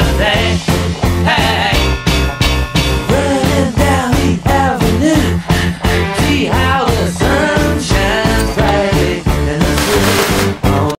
that.